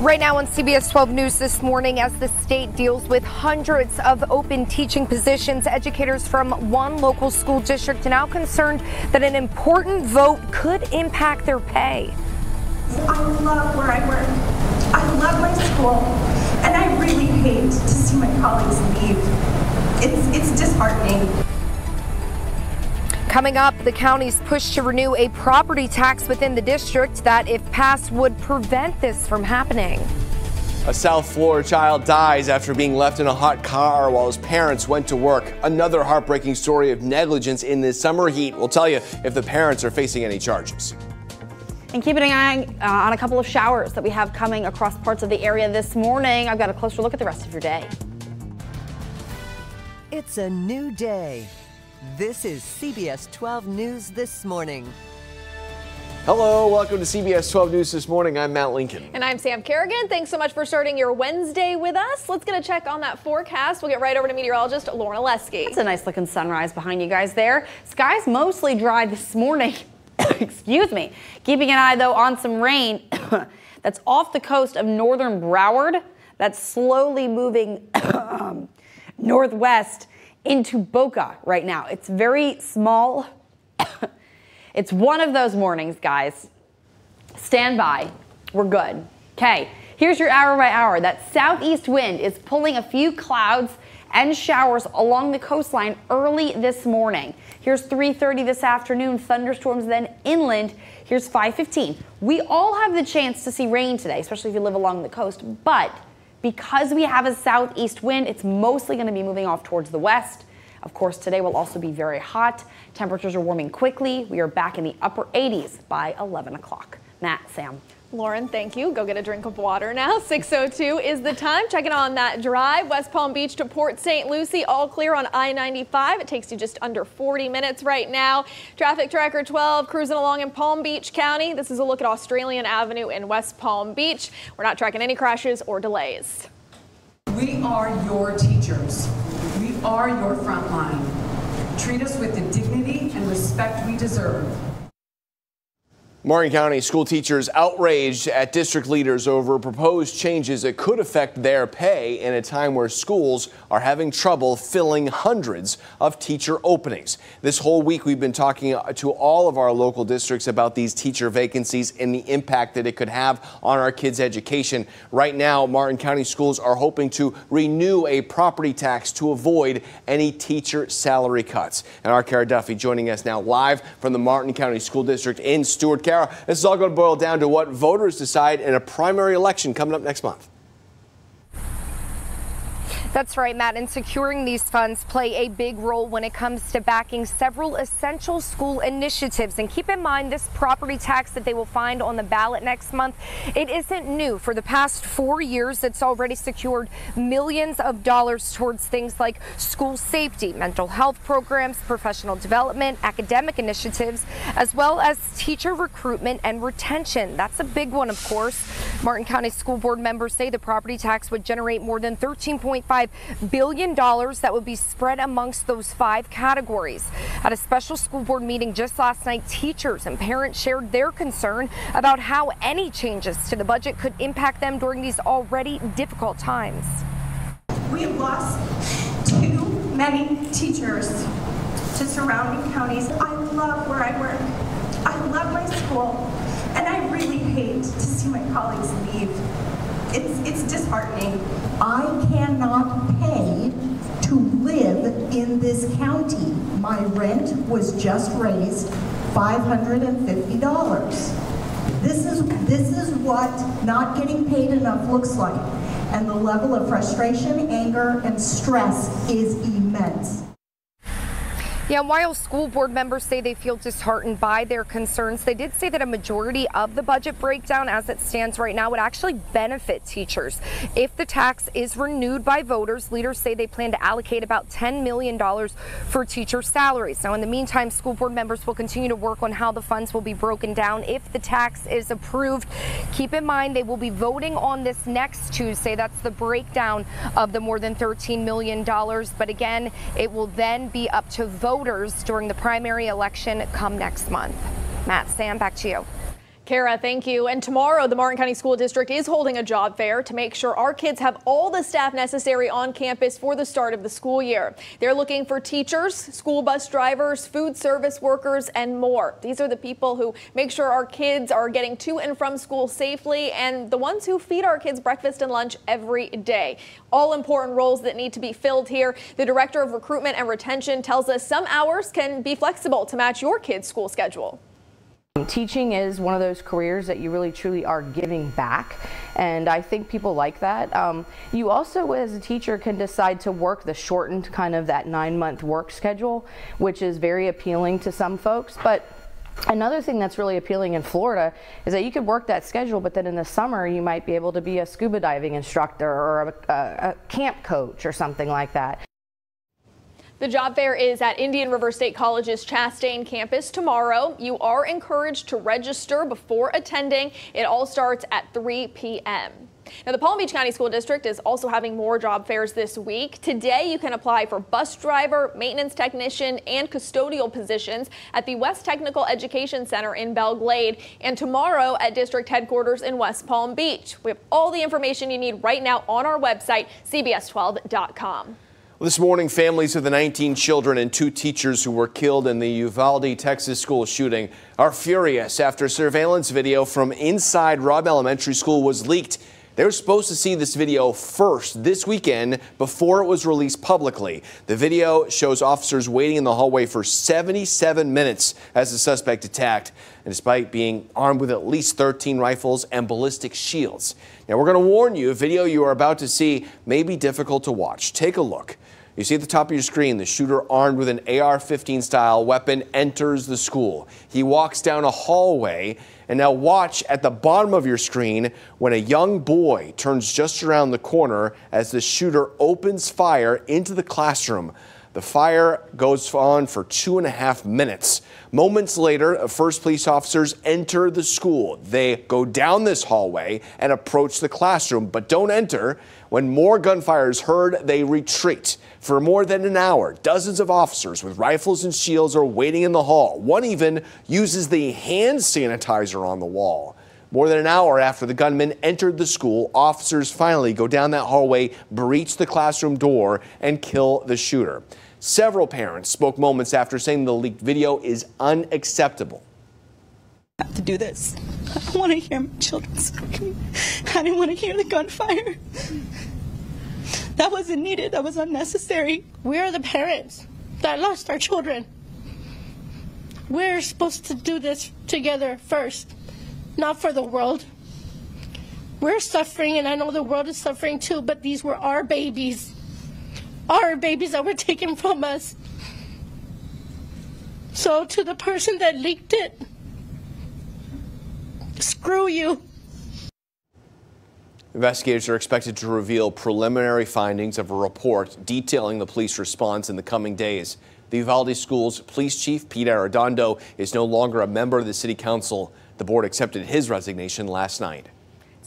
Right now on CBS 12 News this morning, as the state deals with hundreds of open teaching positions, educators from one local school district are now concerned that an important vote could impact their pay. I love where I work. I love my school, and I really hate to see my colleagues leave. It's, it's disheartening. Coming up, the county's push to renew a property tax within the district that, if passed, would prevent this from happening. A South Florida child dies after being left in a hot car while his parents went to work. Another heartbreaking story of negligence in this summer heat. We'll tell you if the parents are facing any charges. And keeping an eye uh, on a couple of showers that we have coming across parts of the area this morning. I've got a closer look at the rest of your day. It's a new day. This is CBS 12 News This Morning. Hello, welcome to CBS 12 News This Morning. I'm Matt Lincoln. And I'm Sam Kerrigan. Thanks so much for starting your Wednesday with us. Let's get a check on that forecast. We'll get right over to meteorologist Lauren Oleski. It's a nice looking sunrise behind you guys there. Skies mostly dry this morning. Excuse me. Keeping an eye though on some rain that's off the coast of northern Broward. That's slowly moving northwest into Boca right now. It's very small. it's one of those mornings, guys. Stand by. We're good. Okay, here's your hour by hour. That southeast wind is pulling a few clouds and showers along the coastline early this morning. Here's 3:30 this afternoon, thunderstorms then inland. Here's 5:15. We all have the chance to see rain today, especially if you live along the coast, but because we have a southeast wind, it's mostly going to be moving off towards the west. Of course, today will also be very hot. Temperatures are warming quickly. We are back in the upper 80s by 11 o'clock. Matt, Sam. Lauren, thank you. Go get a drink of water now. 6.02 is the time. Checking on that drive, West Palm Beach to Port St. Lucie, all clear on I-95. It takes you just under 40 minutes right now. Traffic Tracker 12 cruising along in Palm Beach County. This is a look at Australian Avenue in West Palm Beach. We're not tracking any crashes or delays. We are your teachers. We are your front line. Treat us with the dignity and respect we deserve. Martin County school teachers outraged at district leaders over proposed changes that could affect their pay in a time where schools are having trouble filling hundreds of teacher openings. This whole week, we've been talking to all of our local districts about these teacher vacancies and the impact that it could have on our kids' education. Right now, Martin County schools are hoping to renew a property tax to avoid any teacher salary cuts. And our Kara Duffy joining us now live from the Martin County School District in Stuart. Kara, this is all going to boil down to what voters decide in a primary election coming up next month. That's right, Matt. And securing these funds play a big role when it comes to backing several essential school initiatives. And keep in mind this property tax that they will find on the ballot next month, it isn't new. For the past four years, it's already secured millions of dollars towards things like school safety, mental health programs, professional development, academic initiatives, as well as teacher recruitment and retention. That's a big one, of course. Martin County School Board members say the property tax would generate more than 13.5 billion dollars that would be spread amongst those five categories. At a special school board meeting just last night, teachers and parents shared their concern about how any changes to the budget could impact them during these already difficult times. We have lost too many teachers to surrounding counties. I love where I work. I love my school, and I really hate to see my colleagues leave. It's, it's disheartening. I cannot pay to live in this county. My rent was just raised $550. This is, this is what not getting paid enough looks like. And the level of frustration, anger, and stress is immense. Yeah, while school board members say they feel disheartened by their concerns, they did say that a majority of the budget breakdown as it stands right now would actually benefit teachers. If the tax is renewed by voters, leaders say they plan to allocate about $10 million for teacher salaries. Now, in the meantime, school board members will continue to work on how the funds will be broken down if the tax is approved. Keep in mind they will be voting on this next Tuesday. That's the breakdown of the more than $13 million. But again, it will then be up to voters voters during the primary election come next month. Matt, Sam, back to you. Kara, thank you. And tomorrow, the Martin County School District is holding a job fair to make sure our kids have all the staff necessary on campus for the start of the school year. They're looking for teachers, school bus drivers, food service workers, and more. These are the people who make sure our kids are getting to and from school safely and the ones who feed our kids breakfast and lunch every day. All important roles that need to be filled here. The Director of Recruitment and Retention tells us some hours can be flexible to match your kid's school schedule. Teaching is one of those careers that you really truly are giving back, and I think people like that. Um, you also, as a teacher, can decide to work the shortened kind of that nine month work schedule, which is very appealing to some folks. But Another thing that's really appealing in Florida is that you could work that schedule, but then in the summer you might be able to be a scuba diving instructor or a, a, a camp coach or something like that. The job fair is at Indian River State College's Chastain campus tomorrow. You are encouraged to register before attending. It all starts at 3 p.m. Now, the Palm Beach County School District is also having more job fairs this week. Today, you can apply for bus driver, maintenance technician, and custodial positions at the West Technical Education Center in Belle Glade, and tomorrow at district headquarters in West Palm Beach. We have all the information you need right now on our website, cbs12.com. This morning, families of the 19 children and two teachers who were killed in the Uvalde, Texas school shooting are furious after surveillance video from inside Robb Elementary School was leaked. They were supposed to see this video first this weekend before it was released publicly. The video shows officers waiting in the hallway for 77 minutes as the suspect attacked, and despite being armed with at least 13 rifles and ballistic shields. Now, we're going to warn you, a video you are about to see may be difficult to watch. Take a look. You see at the top of your screen, the shooter armed with an AR-15 style weapon enters the school. He walks down a hallway and now watch at the bottom of your screen when a young boy turns just around the corner as the shooter opens fire into the classroom. The fire goes on for two and a half minutes. Moments later, first police officers enter the school. They go down this hallway and approach the classroom, but don't enter. When more gunfire is heard, they retreat. For more than an hour, dozens of officers with rifles and shields are waiting in the hall. One even uses the hand sanitizer on the wall. More than an hour after the gunman entered the school, officers finally go down that hallway, breach the classroom door, and kill the shooter. Several parents spoke moments after saying the leaked video is unacceptable. I have to do this. I don't want to hear my children scream. I didn't want to hear the gunfire. That wasn't needed. That was unnecessary. We are the parents that lost our children. We're supposed to do this together first, not for the world. We're suffering, and I know the world is suffering too, but these were our babies. Our babies that were taken from us. So, to the person that leaked it, screw you. Investigators are expected to reveal preliminary findings of a report detailing the police response in the coming days. The Uvalde Schools Police Chief Pete Arredondo is no longer a member of the City Council. The board accepted his resignation last night.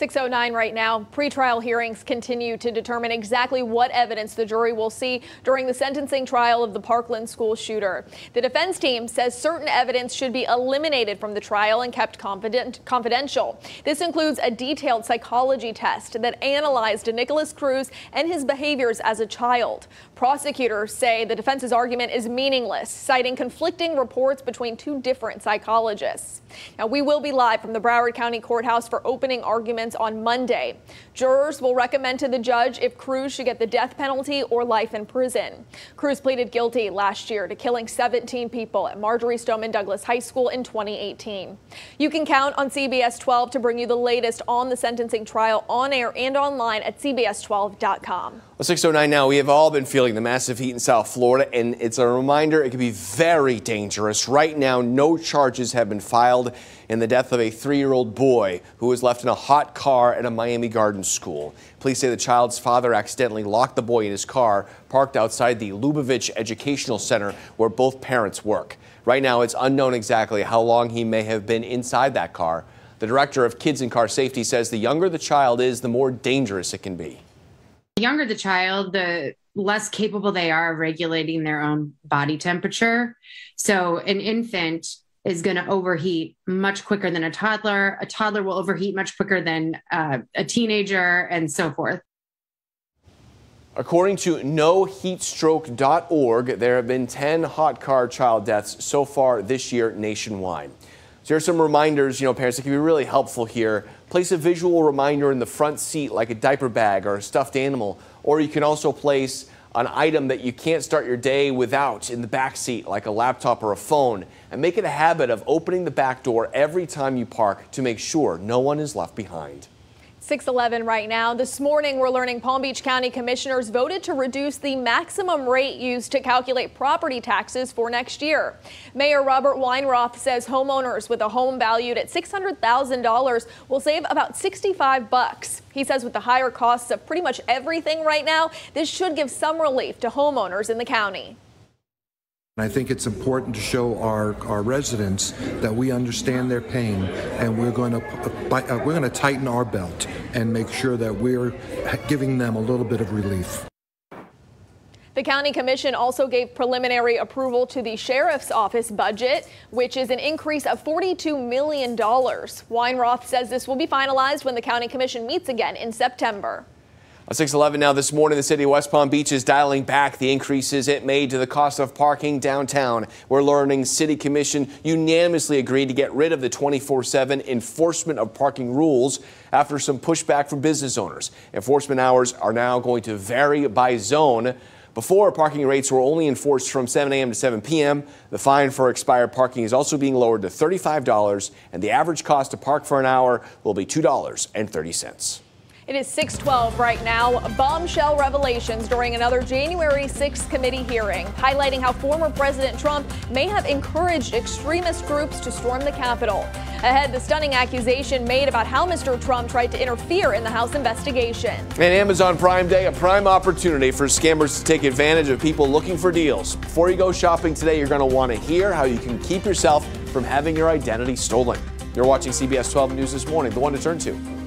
609 right now. Pretrial hearings continue to determine exactly what evidence the jury will see during the sentencing trial of the Parkland school shooter. The defense team says certain evidence should be eliminated from the trial and kept confident, confidential. This includes a detailed psychology test that analyzed Nikolas Cruz and his behaviors as a child. Prosecutors say the defense's argument is meaningless, citing conflicting reports between two different psychologists. Now, we will be live from the Broward County Courthouse for opening arguments on Monday. Jurors will recommend to the judge if Cruz should get the death penalty or life in prison. Cruz pleaded guilty last year to killing 17 people at Marjory Stoneman Douglas High School in 2018. You can count on CBS 12 to bring you the latest on the sentencing trial on air and online at CBS12.com. Well, 609 now, we have all been feeling the massive heat in South Florida, and it's a reminder it can be very dangerous. Right now, no charges have been filed in the death of a three-year-old boy who was left in a hot car at a Miami Gardens school. Police say the child's father accidentally locked the boy in his car parked outside the Lubavitch Educational Center where both parents work. Right now, it's unknown exactly how long he may have been inside that car. The director of Kids and Car Safety says the younger the child is, the more dangerous it can be. The younger the child, the less capable they are of regulating their own body temperature. So, an infant is going to overheat much quicker than a toddler. A toddler will overheat much quicker than uh, a teenager, and so forth. According to noheatstroke.org, there have been 10 hot car child deaths so far this year nationwide. So here's some reminders, you know, parents that can be really helpful here. Place a visual reminder in the front seat like a diaper bag or a stuffed animal, or you can also place an item that you can't start your day without in the back seat like a laptop or a phone and make it a habit of opening the back door every time you park to make sure no one is left behind. 611 right now. This morning, we're learning Palm Beach County commissioners voted to reduce the maximum rate used to calculate property taxes for next year. Mayor Robert Weinroth says homeowners with a home valued at $600,000 will save about 65 bucks. He says with the higher costs of pretty much everything right now, this should give some relief to homeowners in the county. I think it's important to show our, our residents that we understand their pain and we're going to uh, we're going to tighten our belt and make sure that we're giving them a little bit of relief. The county commission also gave preliminary approval to the sheriff's office budget, which is an increase of $42 million. Weinroth says this will be finalized when the county commission meets again in September. 611 now this morning, the city of West Palm Beach is dialing back the increases it made to the cost of parking downtown. We're learning city commission unanimously agreed to get rid of the 24-7 enforcement of parking rules after some pushback from business owners. Enforcement hours are now going to vary by zone. Before, parking rates were only enforced from 7 a.m. to 7 p.m. The fine for expired parking is also being lowered to $35, and the average cost to park for an hour will be $2.30. It is 612 right now. Bombshell revelations during another January 6th committee hearing, highlighting how former President Trump may have encouraged extremist groups to storm the Capitol. Ahead, the stunning accusation made about how Mr. Trump tried to interfere in the House investigation. And Amazon Prime Day, a prime opportunity for scammers to take advantage of people looking for deals. Before you go shopping today, you're going to want to hear how you can keep yourself from having your identity stolen. You're watching CBS 12 News this morning, the one to turn to.